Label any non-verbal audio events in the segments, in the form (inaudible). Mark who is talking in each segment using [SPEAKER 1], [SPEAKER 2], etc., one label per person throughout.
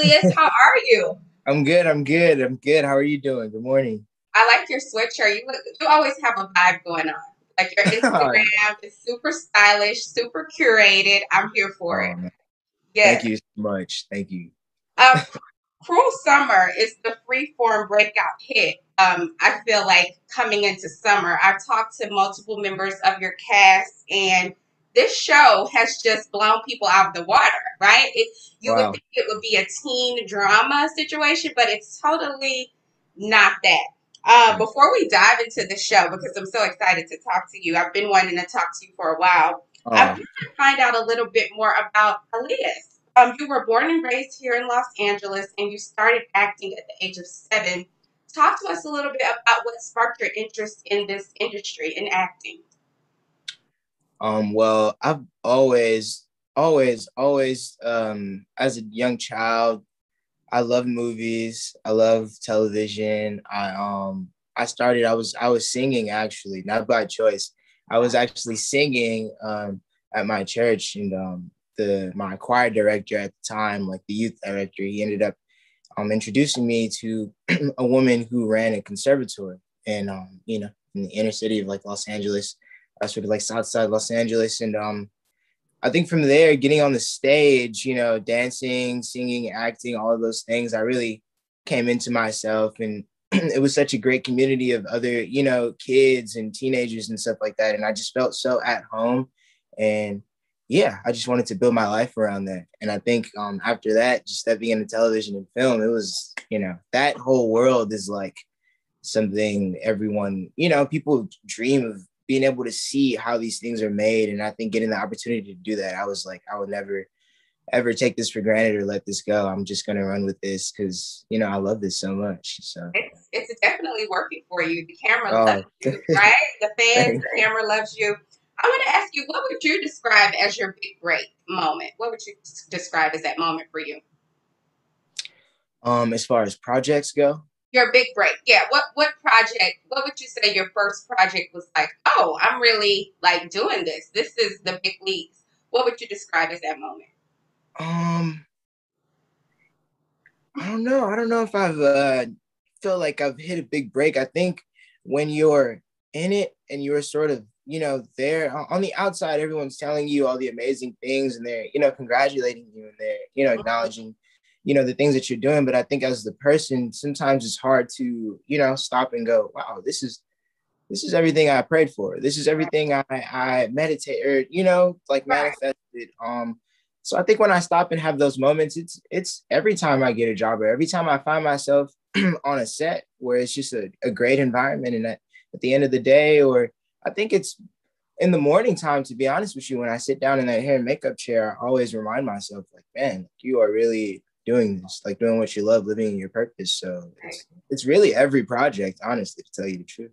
[SPEAKER 1] Allius, how are you?
[SPEAKER 2] I'm good. I'm good. I'm good. How are you doing? Good morning.
[SPEAKER 1] I like your sweatshirt. You look, you always have a vibe going on. Like your (laughs) Instagram is super stylish, super curated. I'm here for
[SPEAKER 2] Oh,
[SPEAKER 1] it. Yeah.
[SPEAKER 2] Thank you so much. Thank you.
[SPEAKER 1] Um, Cruel Summer is the freeform breakout hit. Um, I feel like coming into summer, I've talked to multiple members of your cast, and this show has just blown people out of the water, right? It, you
[SPEAKER 2] Wow.
[SPEAKER 1] would think it would be a teen drama situation, but it's totally not that. Uh, before we dive into the show, because I'm so excited to talk to you, I've been wanting to talk to you for a while. I
[SPEAKER 2] Oh,
[SPEAKER 1] want to find out a little bit more about Allius. Um, you were born and raised here in Los Angeles, and you started acting at the age of seven. Talk to us a little bit about what sparked your interest in this industry in acting.
[SPEAKER 2] Um, well, I've always, always, always, um, as a young child, I love movies. I love television. I um, I started. I was I was singing actually, not by choice. I was actually singing um at my church, and um, the my choir director at the time, like the youth director, he ended up um introducing me to (clears throat) a woman who ran a conservatory, and um, you know, in the inner city of like Los Angeles, uh, sort of like South Side Los Angeles, and um, I think from there, getting on the stage, you know, dancing, singing, acting, all of those things, I really came into myself. And (clears throat) it was such a great community of other, you know, kids and teenagers and stuff like that. And I just felt so at home. And yeah, I just wanted to build my life around that. And I think um, after that, just stepping into television and film, it was, you know, that whole world is like something everyone, you know, people dream of being able to see how these things are made. And I think getting the opportunity to do that, I was like, I would never ever take this for granted or let this go. I'm just gonna run with this because you know I love this so much. So
[SPEAKER 1] It's it's definitely working for you. The camera
[SPEAKER 2] Oh.
[SPEAKER 1] loves you, (laughs) right? The fans, the camera loves you. I want to ask you, what would you describe as your big break moment? What would you describe as that moment for you?
[SPEAKER 2] um as far as projects go,
[SPEAKER 1] Your big break, yeah. What what project? What would you say your first project was like? Oh, I'm really like doing this. This is the big leagues. What would you describe as that moment?
[SPEAKER 2] um I don't know. I don't know if I've uh feel like I've hit a big break. I think when you're in it and you're sort of you know there on the outside everyone's telling you all the amazing things and they're you know congratulating you and they're you know acknowledging you know the things that you're doing but i think as the person sometimes it's hard to you know stop and go wow this is this is everything i prayed for. This is everything i i meditate or you know like manifested. Um so i think when i stop and have those moments it's it's every time i get a job or every time i find myself (clears throat) on a set where it's just a, a great environment and at, at the end of the day or i think it's in the morning time to be honest with you when i sit down in that hair and makeup chair i always remind myself like man you are really doing this like doing what you love living in your purpose so it's, it's really every project honestly to tell you the truth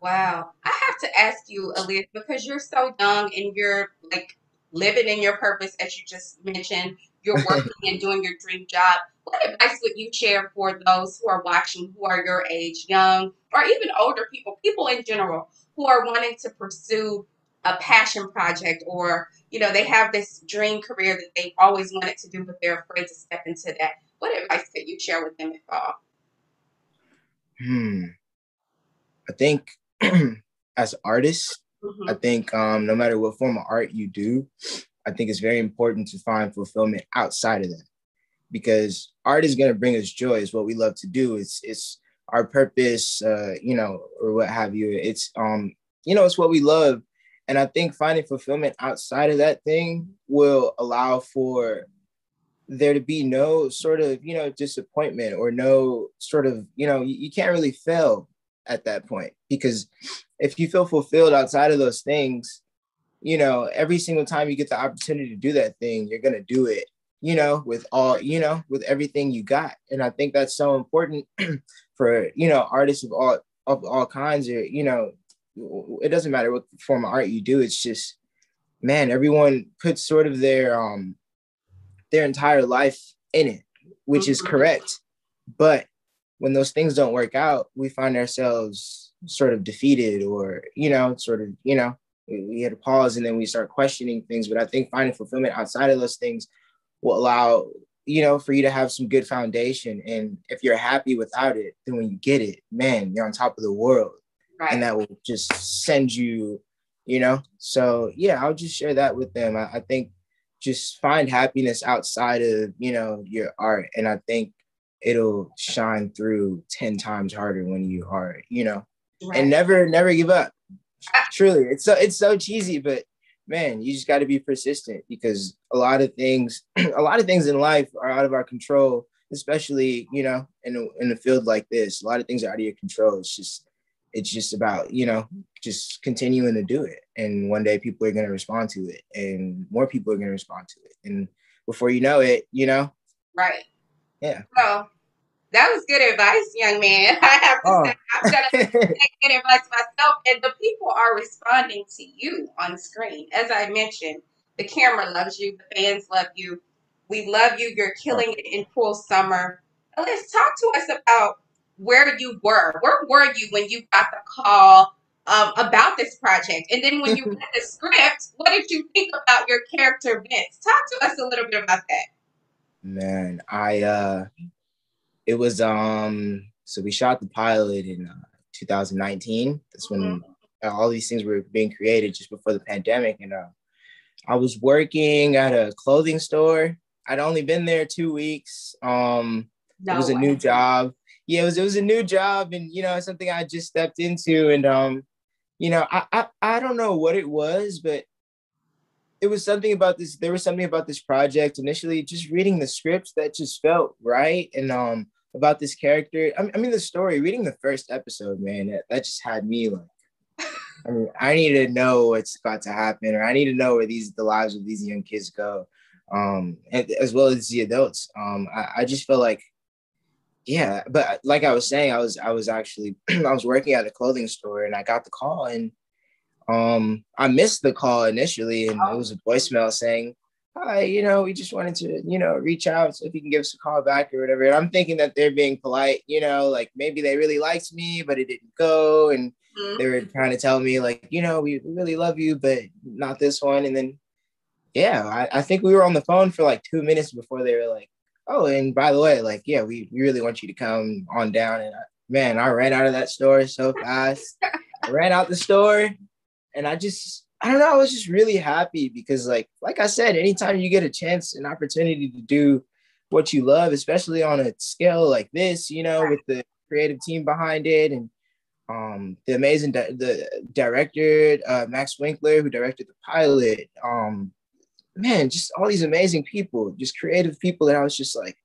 [SPEAKER 1] Wow. I have to ask you, Allius, because you're so young and you're like living in your purpose, as you just mentioned. You're (laughs) working and doing your dream job. What advice would you share for those who are watching, who are your age, young, or even older people, people in general, who are wanting to pursue a passion project or, you know, they have this dream career that they've always wanted to do, but they're afraid to step into that? What advice could you share with them, if all?
[SPEAKER 2] hmm i think (clears throat) as artists I
[SPEAKER 1] Mhm.
[SPEAKER 2] think um, no matter what form of art you do, I think it's very important to find fulfillment outside of that because art is going to bring us joy. It's what we love to do. It's it's our purpose, uh, you know, or what have you. It's um, you know, it's what we love, and I think finding fulfillment outside of that thing will allow for there to be no sort of you know disappointment or no sort of you know you, you can't really fail at that point. Because if you feel fulfilled outside of those things you know every single time you get the opportunity to do that thing you're going to do it you know with all you know with everything you got. And i think that's so important (clears throat) for you know artists of all of all kinds or you know it doesn't matter what form of art you do it's just man everyone puts sort of their um their entire life in it which is
[SPEAKER 1] Mhm.
[SPEAKER 2] correct but when those things don't work out we find ourselves sort of defeated or you know sort of you know we, we hit a pause and then we start questioning things but i think finding fulfillment outside of those things will allow you know, for you to have some good foundation. And if you're happy without it, then when you get it, man, you're on top of the world. Right. And that will just send you, you know. So yeah, I'll just share that with them. I, I think just find happiness outside of, you know, your art. And I think it'll shine through 10 times harder when you are, you know, right. and never, never give up. Uh, Truly. It's so it's so cheesy, but man, you just got to be persistent because a lot of things, (clears throat) a lot of things in life are out of our control, especially, you know, in a, in a field like this. A lot of things are out of your control. It's just, it's just about, you know, just continuing to do it. And one day people are going to respond to it and more people are going to respond to it. And before you know it, you know.
[SPEAKER 1] Right.
[SPEAKER 2] Yeah.
[SPEAKER 1] So that was good advice, young man. (laughs) I have to oh. say, I'm gonna (laughs) take good advice myself, and the people are responding to you on screen. As I mentioned, the camera loves you, the fans love you. We love you. You're killing it in Cruel Summer. Let's talk to us about where you were. Where were you when you got the call um, about this project? And then when you (laughs) read the script, what did you think about your character Vince? Talk to us a little bit about that.
[SPEAKER 2] Man, I uh it was um so we shot the pilot in uh, 2019. That's when mm-hmm. all these things were being created just before the pandemic. And uh, I was working at a clothing store. I'd only been there two weeks. Um, no it was a new job. Yeah, it was it was a new job, and you know something I just stepped into, and um, you know I, I I don't know what it was, but it was something about this. There was something about this project initially. Just reading the scripts that just felt right, and um, about this character. I, I mean, the story. Reading the first episode, man, that, that just had me like. I mean, I need to know what's about to happen, or I need to know where these the lives of these young kids go, um, and, as well as the adults. Um, I, I just feel like, yeah, but like I was saying, I was I was actually (clears throat) I was working at a clothing store, and I got the call, and um, I missed the call initially, and it was a voicemail saying, "Hi, you know, we just wanted to, you know, reach out so if you can give us a call back or whatever." And I'm thinking that they're being polite, you know, like maybe they really liked me, but it didn't go, and mm-hmm. they were trying to tell me like, you know, we really love you, but not this one. And then, yeah, I, I think we were on the phone for like two minutes before they were like, "Oh, and by the way, like, yeah, we, we really want you to come on down." And I, man, I ran out of that store so (laughs) fast. I ran out the store and I just I don't know, I was just really happy because like like I said, anytime you get a chance, an opportunity to do what you love, especially on a scale like this, you know, with the creative team behind it and um, the amazing di- the director uh, Max Winkler who directed the pilot. Um, man, just all these amazing people, just creative people that I was just like,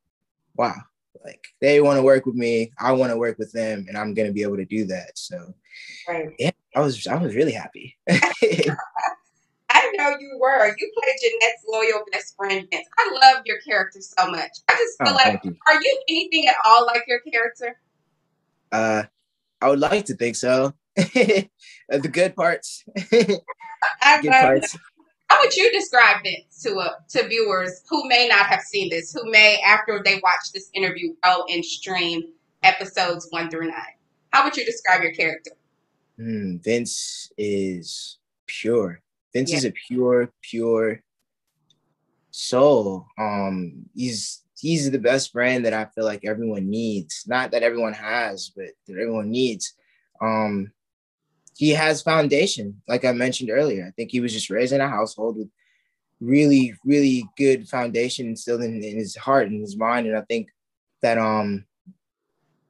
[SPEAKER 2] wow, like they want to work with me, I want to work with them, and I'm gonna be able to do that. So, right. yeah, I was I was really happy. (laughs)
[SPEAKER 1] I know you were. You played Jeanette's loyal best friend, Vince. I love your character so much. I just feel oh, like, you. are you anything at all like your character?
[SPEAKER 2] Uh, I would like to think so. (laughs) the good parts. (laughs)
[SPEAKER 1] I good parts. How would you describe Vince to uh, to viewers who may not have seen this, who may, after they watch this interview, go and stream episodes one through nine? How would you describe your character?
[SPEAKER 2] Mm, Vince is pure. Vince yeah. is a pure, pure soul. Um, he's he's the best brand that I feel like everyone needs. Not that everyone has, but that everyone needs. Um, he has foundation, like I mentioned earlier. I think he was just raised in a household with really, really good foundation instilled in, in his heart and his mind. And I think that um,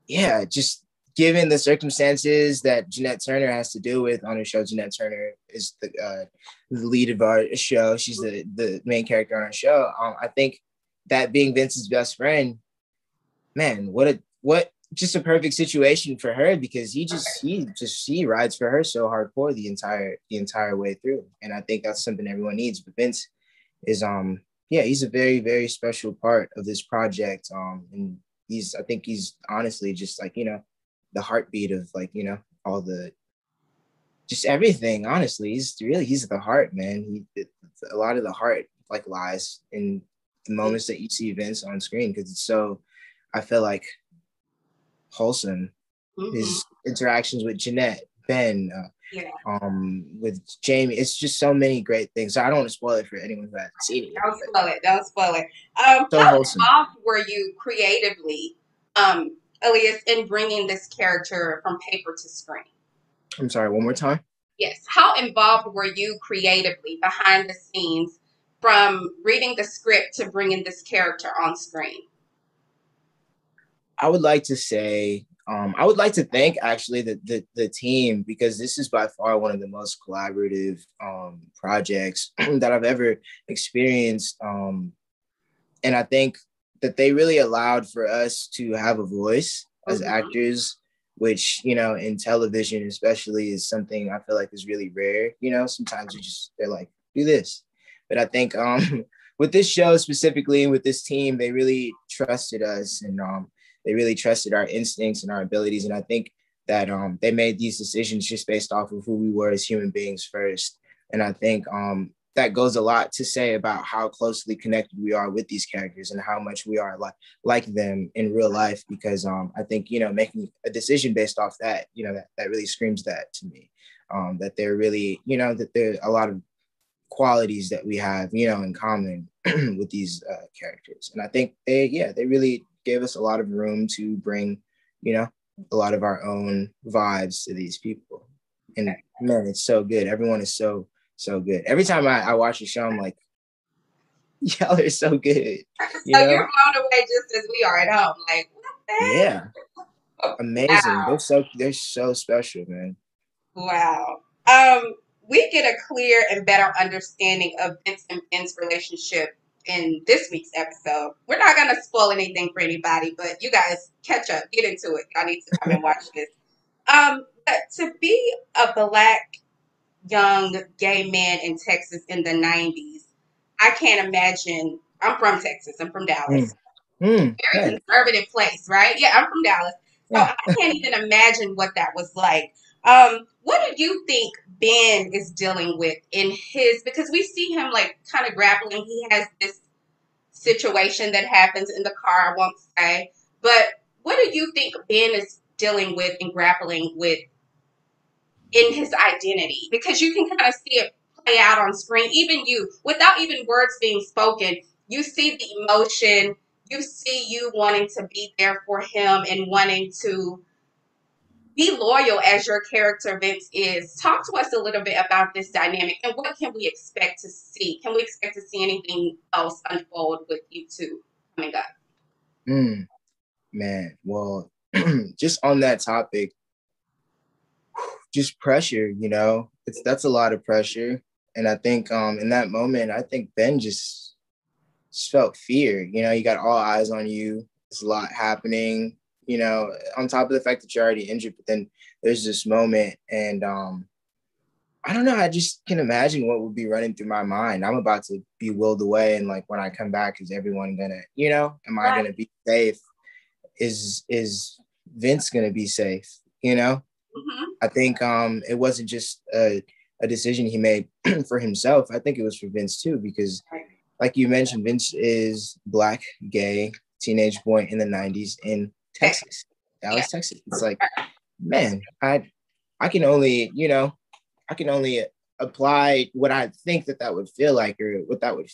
[SPEAKER 2] yeah, just given the circumstances that Jeanette Turner has to deal with on her show, Jeanette Turner is the, uh, the lead of our show. She's the, the main character on our show. Um, I think that being Vince's best friend, man, what a what just a perfect situation for her because he just he just she rides for her so hardcore the entire the entire way through, and I think that's something everyone needs. But Vince is um yeah he's a very very special part of this project. Um and he's I think he's honestly just like you know the heartbeat of like you know all the just everything honestly. He's really he's the heart man. He a lot of the heart like lies in the moments that you see Vince on screen because it's so I feel like wholesome mm-hmm. his interactions with Jeanette Ben, uh, yeah. um, with Jamie. It's just so many great things. So I don't want to spoil it for anyone who hasn't seen it.
[SPEAKER 1] Don't spoil it. Don't spoil it. Um, so how wholesome. involved were you creatively, um, Allius, in bringing this character from paper to screen?
[SPEAKER 2] I'm sorry. One more time.
[SPEAKER 1] Yes. How involved were you creatively behind the scenes from reading the script to bringing this character on screen?
[SPEAKER 2] I would like to say, um, I would like to thank actually the, the, the team because this is by far one of the most collaborative um, projects (clears throat) that I've ever experienced. Um, and I think that they really allowed for us to have a voice as mm-hmm. actors, which, you know, in television especially is something I feel like is really rare. You know, sometimes you just, they're like, do this. But I think um, (laughs) with this show specifically and with this team, they really trusted us and um, they really trusted our instincts and our abilities. And I think that um, they made these decisions just based off of who we were as human beings first. And I think um, that goes a lot to say about how closely connected we are with these characters and how much we are like like them in real life. Because um, I think you know making a decision based off that, you know, that that really screams that to me. Um, that they're really, you know, that there are a lot of qualities that we have, you know, in common (clears throat) with these uh, characters. And I think they, yeah, they really gave us a lot of room to bring, you know, a lot of our own vibes to these people. And man, it's so good. Everyone is so, so good. Every time I, I watch the show, I'm like, (laughs) y'all are so good.
[SPEAKER 1] You so know? you're blown away just as we are at home. Like,
[SPEAKER 2] Yeah. (laughs) Amazing. Wow. They're so they're so special, man.
[SPEAKER 1] Wow. Um, we get a clear and better understanding of Vince and Ben's relationship in this week's episode. We're not going to spoil anything for anybody, but you guys catch up, get into it. I need to come and watch this. (laughs) Um, but to be a black young gay man in Texas in the 90s, I can't imagine. I'm from Texas. I'm from Dallas. Mm. Mm. Very yeah. conservative place, right? Yeah, I'm from Dallas. So yeah. I can't even imagine what that was like. Um, what do you think Ben is dealing with in his because we see him like kind of grappling. He has this situation that happens in the car, I won't say. But what do you think Ben is dealing with and grappling with in his identity? Because you can kind of see it play out on screen. Even you, without even words being spoken, you see the emotion. You see you wanting to be there for him and wanting to be loyal as your character Vince is. Talk to us a little bit about this dynamic and what can we expect to see? Can we expect to see anything else unfold with you two coming up?
[SPEAKER 2] Mm, man, well, (clears throat) just on that topic, just pressure, you know, it's that's a lot of pressure. And I think um in that moment, I think Ben just, just felt fear. You know, you got all eyes on you. There's a lot happening you know, on top of the fact that you're already injured, but then there's this moment and um I don't know, I just can imagine what would be running through my mind. I'm about to be willed away and like when I come back, is everyone gonna, you know, am I gonna be safe? Is is Vince gonna be safe? You know? Mm-hmm. I think um it wasn't just a, a decision he made (clears throat) for himself. I think it was for Vince too, because like you mentioned, Vince is black, gay, teenage boy in the 90s in Texas, Dallas, yeah. Texas. It's like, man, I, I can only, you know, I can only apply what I think that that would feel like, or what that would,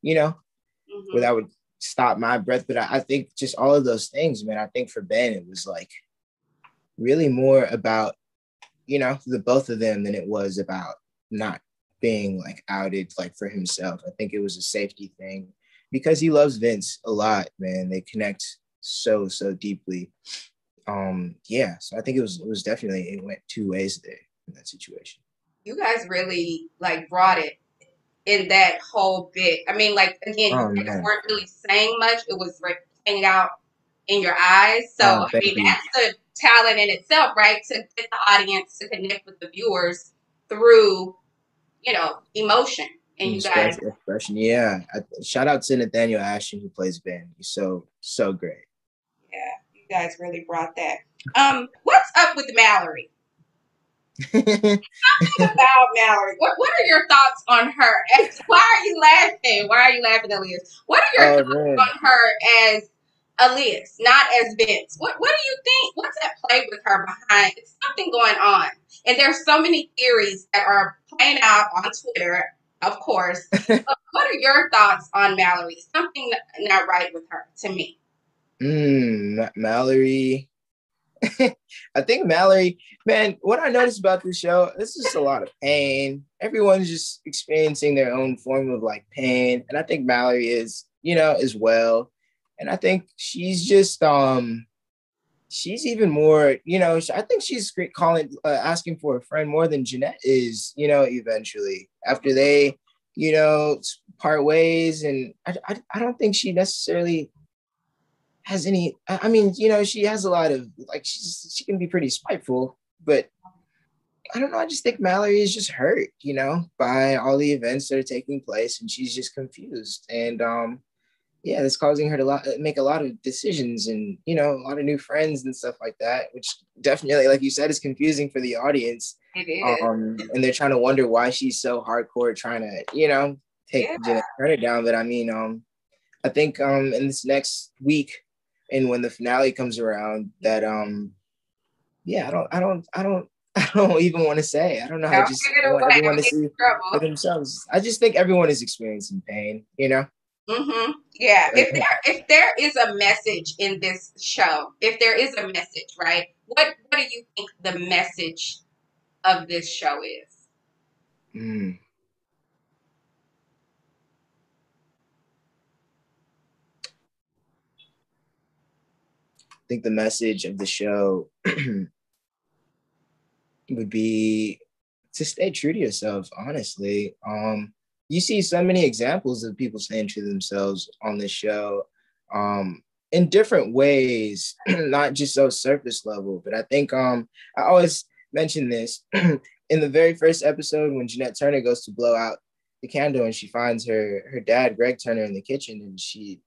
[SPEAKER 2] you know, mm-hmm. where that would stop my breath. But I, I think just all of those things, man. I think for Ben, it was like really more about, you know, the both of them than it was about not being like outed like for himself. I think it was a safety thing because he loves Vince a lot, man. They connect so so deeply. Um, yeah, so I think it was it was definitely it went two ways there in that situation.
[SPEAKER 1] You guys really like brought it in that whole bit. I mean, like again, oh, you weren't really saying much. It was like hanging out in your eyes. So oh, I mean, you. that's the talent in itself, right? To get the audience to connect with the viewers through, you know, emotion and you guys
[SPEAKER 2] expression. Yeah, I, shout out to Nathaniel Ashton who plays Ben. He's so so great
[SPEAKER 1] guys really brought that. Um, what's up with Mallory? (laughs) about Mallory. What What are your thoughts on her? Why are you laughing? Why are you laughing, Allius? What are your oh, thoughts man. on her as Allius, not as Vince. What what do you think? What's at play with her behind? It's something going on. And there's so many theories that are playing out on Twitter, of course. (laughs) what are your thoughts on Mallory? Something not right with her to me.
[SPEAKER 2] Mm, Mallory. (laughs) I think Mallory, man, what I noticed about this show, this is a lot of pain. Everyone's just experiencing their own form of like pain. And I think Mallory is, you know, as well. And I think she's just um she's even more, you know, I think she's great calling uh, asking for a friend more than Jeanette is, you know, eventually after they, you know, part ways and I, I, I don't think she necessarily has any i mean you know she has a lot of like she's she can be pretty spiteful but i don't know i just think mallory is just hurt you know by all the events that are taking place and she's just confused and um yeah that's causing her to lot, make a lot of decisions and you know a lot of new friends and stuff like that which definitely like you said is confusing for the audience
[SPEAKER 1] it is.
[SPEAKER 2] Um, and they're trying to wonder why she's so hardcore trying to you know take yeah. Turner down but i mean um i think um in this next week and when the finale comes around that um yeah i don't i don't i don't (laughs) I don't even want to say. I don't know how. Just I want everyone to see for themselves. I just think everyone is experiencing pain. You know.
[SPEAKER 1] Mm-hmm. Yeah. If there if there is a message in this show, if there is a message, right? What What do you think the message of this show is?
[SPEAKER 2] Mm. Think the message of the show (clears throat) would be to stay true to yourself, honestly. Um, you see so many examples of people staying true to themselves on this show um, in different ways, (clears throat) not just so surface level. But I think um, I always mention this (clears throat) in the very first episode when Jeanette Turner goes to blow out the candle and she finds her her dad Greg Turner in the kitchen and she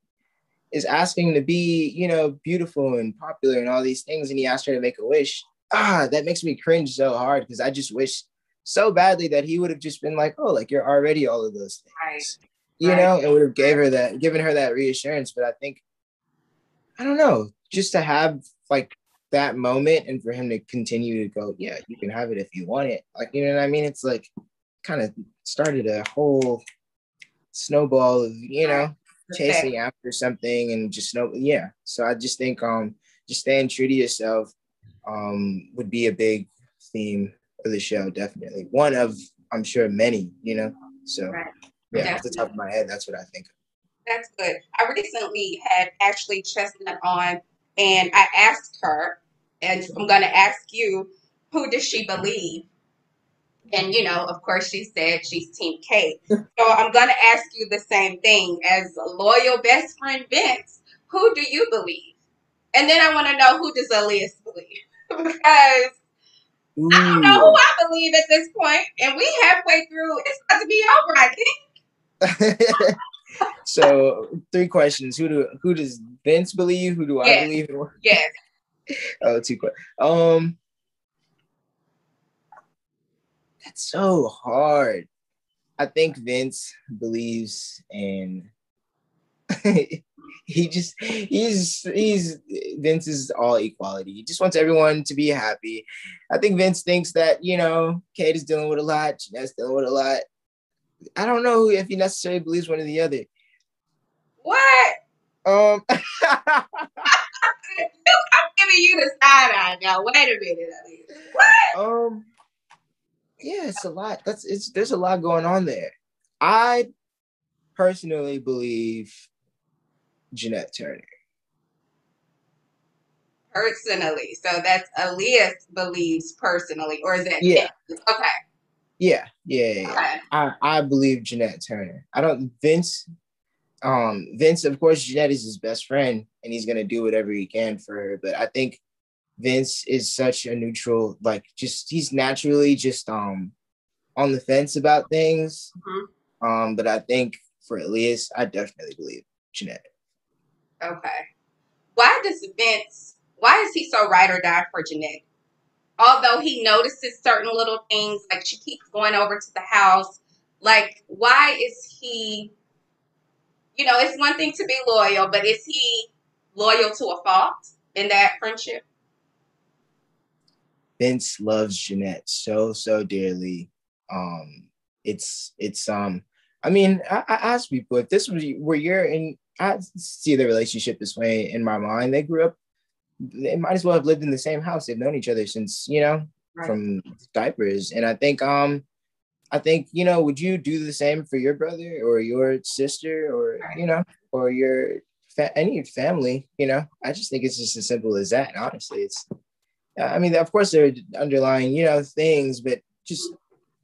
[SPEAKER 2] is asking to be, you know, beautiful and popular and all these things, and he asked her to make a wish. Ah, that makes me cringe so hard because I just wish so badly that he would have just been like, oh, like you're already all of those things, right. you right. know, and would have gave her that, given her that reassurance. But I think, I don't know, just to have like that moment and for him to continue to go, yeah, you can have it if you want it. Like, you know what I mean? It's like kind of started a whole snowball of, you know, chasing after something and just know yeah. So i just think um just staying true to yourself um would be a big theme of the show definitely. One of i'm sure many you know? So right. yeah definitely. off the top of my head that's what i think
[SPEAKER 1] that's good. I recently had actually chestnut on and i asked her and i'm going to ask you who does she believe and, you know, of course, she said she's Team Kate. so I'm going to ask you the same thing as loyal best friend Vince. Who do you believe? And then I want to know who does Allius believe? (laughs) because Ooh. I don't know who I believe at this point, and we halfway through. It's about to be over, I
[SPEAKER 2] think. (laughs) so three questions: Who do who does Vince believe? Who do yes. I believe? (laughs)
[SPEAKER 1] Yes.
[SPEAKER 2] oh, two questions. Um, that's so hard. I think Vince believes in (laughs) he just he's he's Vince is all equality. He just wants everyone to be happy. I think Vince thinks that you know Kate is dealing with a lot, Jeanette's dealing with a lot. I don't know if he necessarily believes one or the other.
[SPEAKER 1] What?
[SPEAKER 2] Um (laughs) I'm
[SPEAKER 1] giving you the side eye now. Wait a minute, What?
[SPEAKER 2] Um yeah, it's a lot. That's it's there's a lot going on there. I personally believe Jeanette Turner.
[SPEAKER 1] Personally, so that's Allius believes personally, or is that
[SPEAKER 2] yeah?
[SPEAKER 1] Okay.
[SPEAKER 2] Yeah, yeah, yeah. Okay. I I believe Jeanette Turner. I don't Vince. Um, Vince, of course, Jeanette is his best friend, and he's gonna do whatever he can for her. But I think Vince is such a neutral, like just he's naturally just um on the fence about things. Mm-hmm. Um, but I think for Allius, I definitely believe Jeanette.
[SPEAKER 1] Okay. Why does Vince why is he so ride or die for Jeanette? Although he notices certain little things, like she keeps going over to the house. Like, why is he, you know, it's one thing to be loyal, but is he loyal to a fault in that friendship?
[SPEAKER 2] Vince loves Jeanette so so dearly. Um, it's it's um. I mean, I, I ask people if this was where you're in. I see the relationship this way in my mind. They grew up. They might as well have lived in the same house. They've known each other since you know right. from diapers. And I think um, I think you know, would you do the same for your brother or your sister or right. you know, or your fa- any family? You know, I just think it's just as simple as that. Honestly, it's I mean, of course, there are underlying, you know, things, but just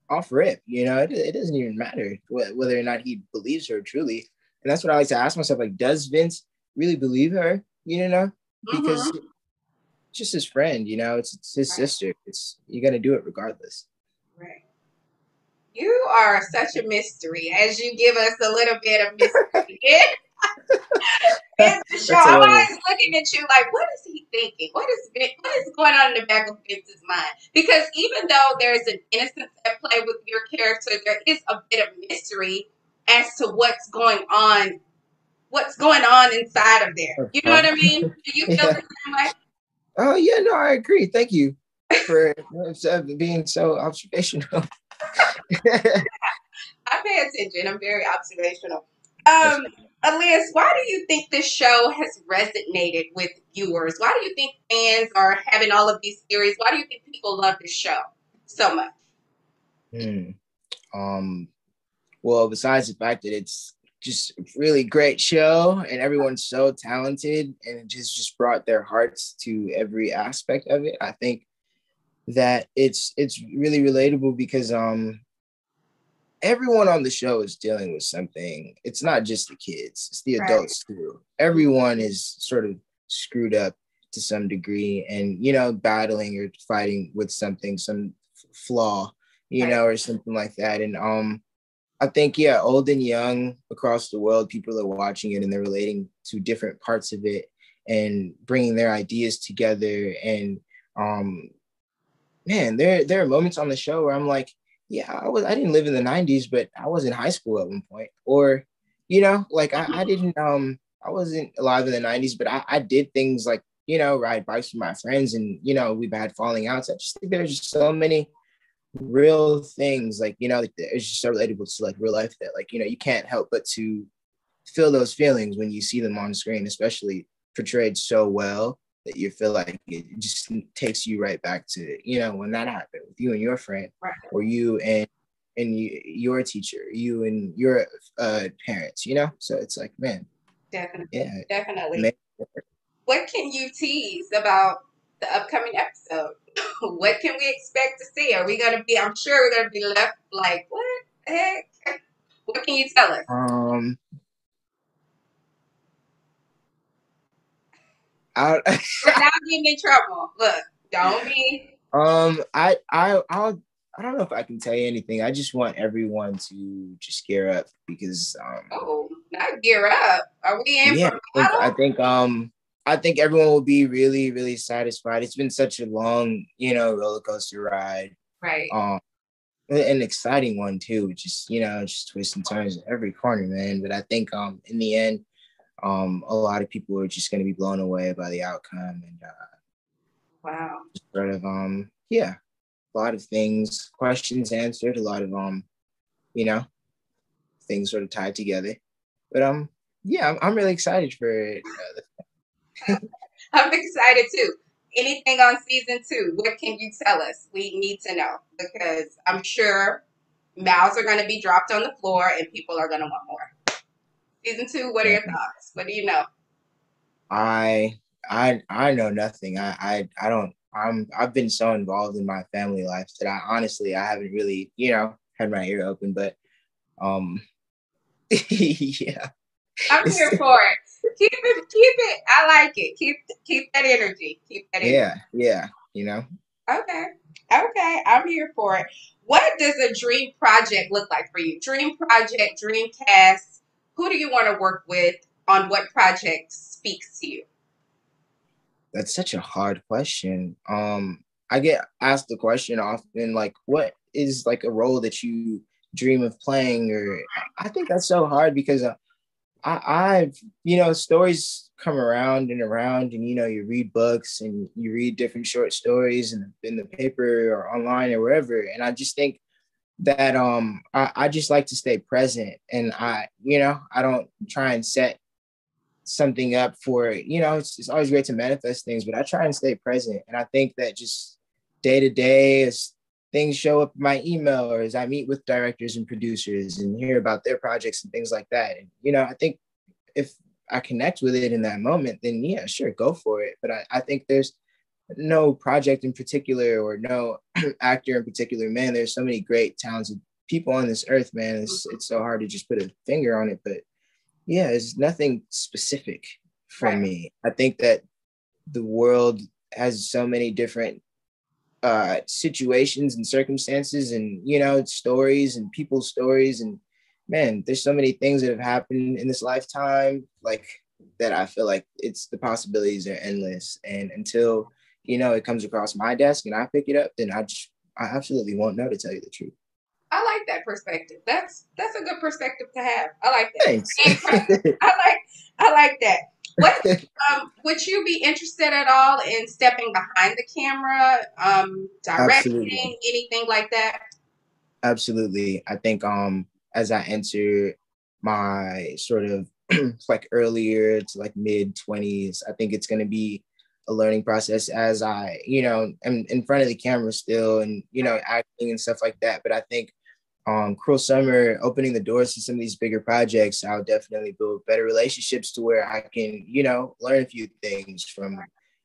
[SPEAKER 2] off rip, you know, it, it doesn't even matter whether or not he believes her truly. And that's what I like to ask myself: like, does Vince really believe her? You know, because mm-hmm. just his friend, you know, it's, it's his right. sister. It's you got to do it regardless.
[SPEAKER 1] Right. You are such a mystery as you give us a little bit of mystery. (laughs) (laughs) the show. I'm always looking at you like, what is he thinking? What is what is going on in the back of Vince's mind? Because even though there's an innocence at play with your character, there is a bit of mystery as to what's going on, what's going on inside of there. You know what I mean? (laughs) Do you feel yeah. the same way?
[SPEAKER 2] Oh yeah, no, I agree. Thank you for being so observational. (laughs)
[SPEAKER 1] I pay attention. I'm very observational. Um, Allius, why do you think this show has resonated with viewers? Why do you think fans are having all of these theories? Why do you think people love this show so much?
[SPEAKER 2] Hmm. Um. Well, besides the fact that it's just a really great show and everyone's so talented and it just just brought their hearts to every aspect of it, I think that it's it's really relatable because um everyone on the show is dealing with something. It's not just the kids, it's the adults right. too. Everyone is sort of screwed up to some degree and, you know, battling or fighting with something, some flaw, you right. know, or something like that. And, um, I think, yeah, old and young across the world, people are watching it and they're relating to different parts of it and bringing their ideas together. And, um, man, there, there are moments on the show where I'm like, yeah, I was I didn't live in the 90s, but I was in high school at one point. Or, you know, like I, I didn't um I wasn't alive in the 90s, but I, I did things like, you know, ride bikes with my friends and you know, we've had falling outs. I just think there's just so many real things like, you know, like, it's just so relatable to like real life that like, you know, you can't help but to feel those feelings when you see them on screen, especially portrayed so well that you feel like it just takes you right back to you know when that happened with you and your friend right. or you and and you, your teacher you and your uh, parents you know? So it's like man
[SPEAKER 1] definitely. yeah definitely. man. what can you tease about the upcoming episode? (laughs) What can we expect to see? Are we gonna be i'm sure we're gonna be left like what the heck? (laughs) What can you tell us?
[SPEAKER 2] Um
[SPEAKER 1] I, (laughs) not getting in trouble. Look, don't be.
[SPEAKER 2] Um, I, I, I'll. I don't know if I can tell you anything. I just want everyone to just gear up because. Um,
[SPEAKER 1] oh, not gear up. Are we in?
[SPEAKER 2] Yeah, I think, I think. Um, I think everyone will be really, really satisfied. It's been such a long, you know, roller coaster ride.
[SPEAKER 1] Right.
[SPEAKER 2] Um, an exciting one too. Just you know, just twists and turns every corner, man. But I think um, in the end, um, a lot of people are just going to be blown away by the outcome and uh,
[SPEAKER 1] wow.
[SPEAKER 2] sort of um yeah a lot of things questions answered a lot of um you know things sort of tied together. But um yeah i'm, I'm really excited for it
[SPEAKER 1] uh, (laughs) i'm excited too. Anything on season two what can you tell us? We need to know because i'm sure mouths are going to be dropped on the floor and people are going to want more Season two, what are your thoughts? What do you know? I I
[SPEAKER 2] I know nothing. I I I don't I'm I've been so involved in my family life that I honestly I haven't really, you know, had my ear open, but um (laughs) yeah.
[SPEAKER 1] I'm here for it. Keep it, keep it. I like it. Keep keep that energy. Keep that energy.
[SPEAKER 2] Yeah, yeah, you know.
[SPEAKER 1] Okay. Okay. I'm here for it. What does a dream project look like for you? Dream project, dream cast, who do you want to work with on what project speaks to you?
[SPEAKER 2] That's such a hard question. Um, I get asked the question often, like, what is like a role that you dream of playing? Or I think that's so hard because uh, I, I've, you know, stories come around and around, and you know, you read books and you read different short stories in, in the paper or online or wherever. And I just think that um I, I just like to stay present and I, you know, I don't try and set something up for, you know, it's, it's always great to manifest things, but I try and stay present. And I think that just day to day as things show up in my email or as I meet with directors and producers and hear about their projects and things like that. And, you know, I think if I connect with it in that moment, then yeah, sure, go for it. But I, I think there's no project in particular or no (clears throat) actor in particular. Man, there's so many great talented people on this earth, man. It's, it's so hard to just put a finger on it. But yeah, it's nothing specific for right. me. I think that the world has so many different uh, situations and circumstances and you know stories and people's stories and man there's so many things that have happened in this lifetime like that i feel like it's the possibilities are endless and until you know it comes across my desk and i pick it up then i just i absolutely won't know to tell you the truth
[SPEAKER 1] I like that perspective. That's that's a good perspective to have. I like that. Thanks. (laughs) I like I like that. What um, would you be interested at all in stepping behind the camera, um, directing, Absolutely. anything like that?
[SPEAKER 2] Absolutely. I think um as I enter my sort of (clears throat) like earlier to like mid 20s, I think it's gonna be a learning process as I, you know, am in front of the camera still and you know, acting and stuff like that. But I think um, Cruel Summer opening the doors to some of these bigger projects, I'll definitely build better relationships to where I can, you know, learn a few things from,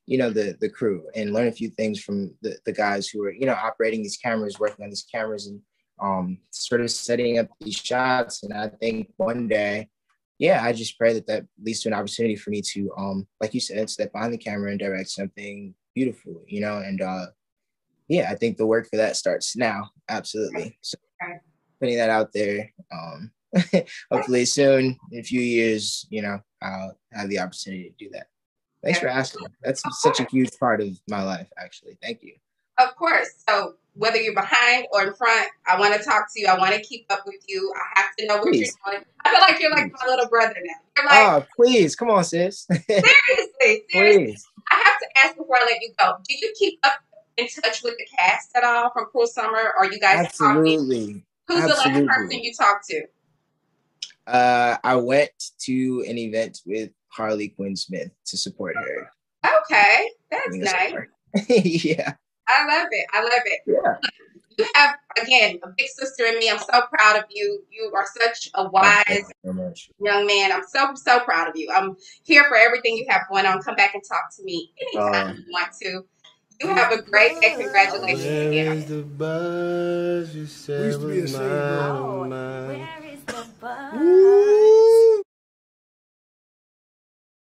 [SPEAKER 2] you know, the the crew and learn a few things from the, the guys who are, you know, operating these cameras, working on these cameras and um, sort of setting up these shots. And I think one day, yeah, I just pray that that leads to an opportunity for me to, um, like you said, step behind the camera and direct something beautiful, you know, and uh, yeah, I think the work for that starts now. Absolutely. So putting that out there. Um, (laughs) hopefully soon, in a few years, you know, I'll have the opportunity to do that. Thanks for asking. That's such a huge part of my life, actually. Thank you.
[SPEAKER 1] Of course. So whether you're behind or in front, I want to talk to you. I want to keep up with you. I have to know what please. you're doing. I feel like you're like my little brother now. You're like,
[SPEAKER 2] oh, please, come on, sis. (laughs)
[SPEAKER 1] seriously, seriously. Please. I have to ask before I let you go. Do you keep up in touch with the cast at all from Cruel Summer? Or you guys
[SPEAKER 2] absolutely?
[SPEAKER 1] Talking? Who's absolutely. the last person you talked to?
[SPEAKER 2] Uh, I went to an event with Harley Quinn Smith to support her.
[SPEAKER 1] Okay, that's nice. (laughs)
[SPEAKER 2] yeah.
[SPEAKER 1] I love it. I love it.
[SPEAKER 2] Yeah.
[SPEAKER 1] You have again a big sister in me. I'm so proud of you. You are such a wise young man. I'm so so proud of you. I'm here for everything you have going on. Come back and talk to me anytime um, you want to. You have a great day. Congratulations Where again. Is the buzz you said was mine, mine. Where is the buzz?